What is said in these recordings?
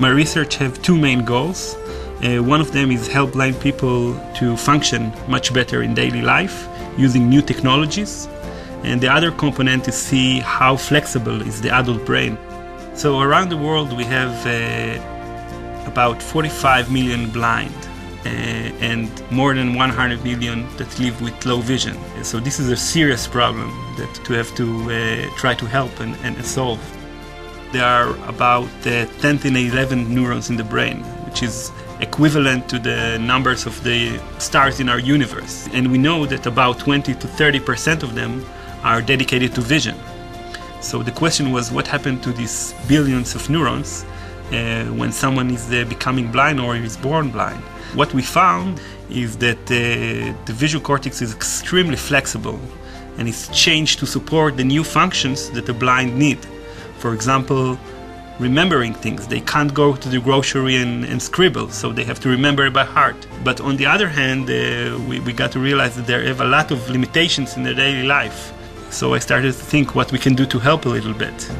My research have two main goals. Uh, one of them is help blind people to function much better in daily life using new technologies. And the other component is see how flexible is the adult brain. So around the world we have uh, about 45 million blind uh, and more than 100 million that live with low vision. So this is a serious problem that to have to uh, try to help and, and solve. There are about uh, 10 to 11 neurons in the brain, which is equivalent to the numbers of the stars in our universe. And we know that about 20 to 30 percent of them are dedicated to vision. So the question was what happened to these billions of neurons uh, when someone is uh, becoming blind or is born blind? What we found is that uh, the visual cortex is extremely flexible and it's changed to support the new functions that the blind need. For example, remembering things. They can't go to the grocery and, and scribble, so they have to remember it by heart. But on the other hand, uh, we, we got to realize that there have a lot of limitations in their daily life. So I started to think what we can do to help a little bit.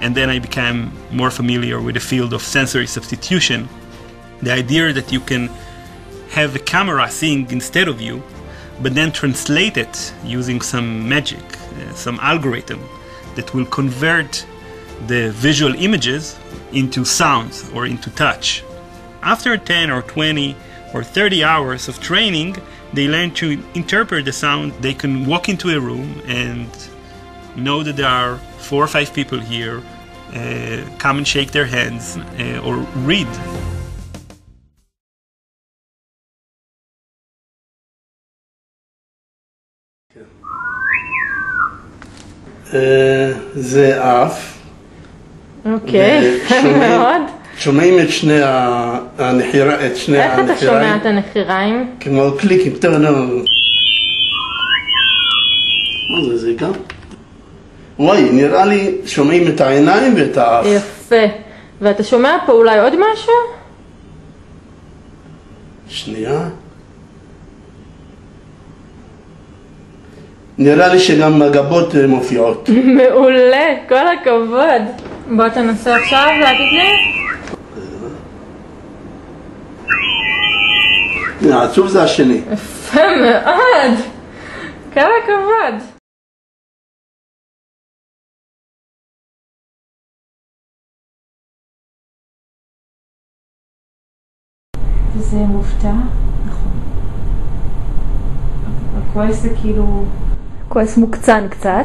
And then I became more familiar with the field of sensory substitution, the idea that you can have a camera seeing instead of you, but then translate it using some magic, uh, some algorithm that will convert the visual images into sounds or into touch. After 10 or 20 or 30 hours of training, they learn to interpret the sound. They can walk into a room and know that there are four or five people here, uh, come and shake their hands uh, or read. זה אף. אוקיי, מאוד. שומעים את שני ה- הנחירה, את שני איך אתה שומע הנחיריים, את הנחיריים? כמו קליקים, טוב, נו. מה זה, זה גם? וואי, נראה לי שומעים את העיניים ואת האף. יפה. ואתה שומע פה אולי עוד משהו? שנייה. נראה לי שגם הגבות אה, מופיעות. מעולה, כל הכבוד. בוא תנסה עכשיו להגיד לי. העצוב זה השני. יפה מאוד. כל הכבוד. זה מופתע? נכון. הכועס זה כאילו... כועס מוקצן קצת.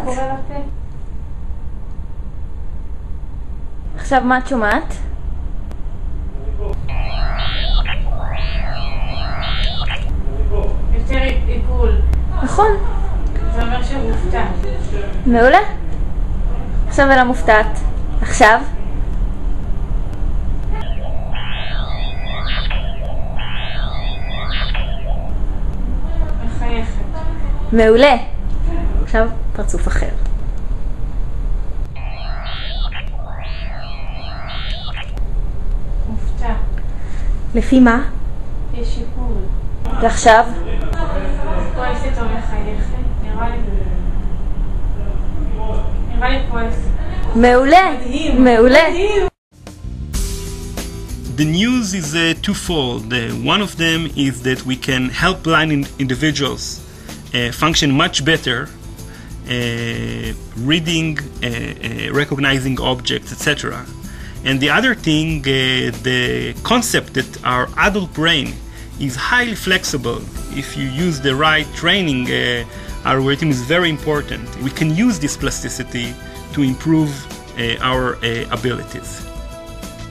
עכשיו מה את שומעת? נכון, זה אומר שהוא מופתע. מעולה. עכשיו אלה מופתעת. עכשיו? מחייכת. מעולה. עכשיו פרצוף אחר. מופתע. לפי מה? יש שיפור. ועכשיו? כועסת או מחייכת? נראה לי... נראה לי כועסת. מעולה. מעולה. The news is uh, twofold. Uh, one of them is that we can help blind in- individuals uh, function much better, uh, reading, uh, uh, recognizing objects, etc. And the other thing, uh, the concept that our adult brain is highly flexible. If you use the right training uh, algorithm is very important. We can use this plasticity to improve uh, our uh, abilities.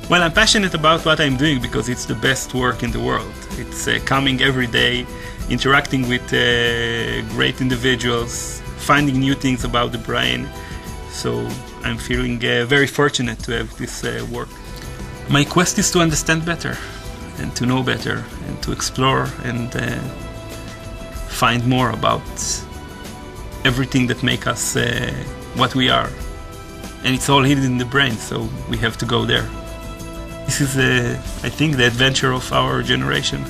Well, I'm passionate about what I'm doing because it's the best work in the world. It's uh, coming every day, interacting with uh, great individuals, finding new things about the brain. So I'm feeling uh, very fortunate to have this uh, work. My quest is to understand better and to know better and to explore and uh, find more about everything that make us what we are. And it's all hidden in the brain, so we have to go there. This is, I think, the adventure of our generation.